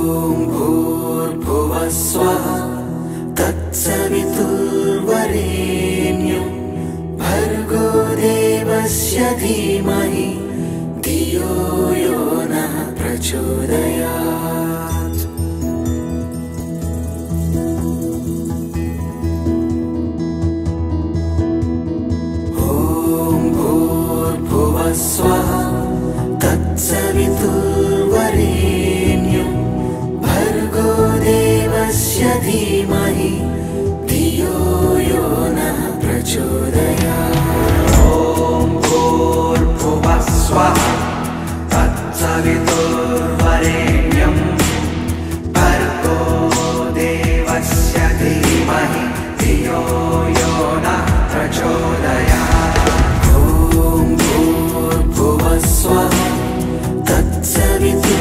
ॐ ोम्भूर्भुवस्व तत्सवितुर्वरेण्यो भर्गोदेवस्य धीमहि धियो यो न प्रचोदया धीमहि धियो यो न प्रचोदयात् ॐ भूर्भुवः स्वः वरेण्यं भर्गो देवस्य धीमहि धियो यो नः प्रचोदयात् ॐ भूर्भुवः स्वः तत्सवितुर्